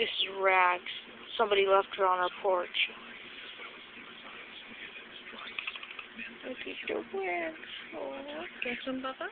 This is rags. Somebody left her on our porch. Look at the rags. Oh. Get some, Bubba?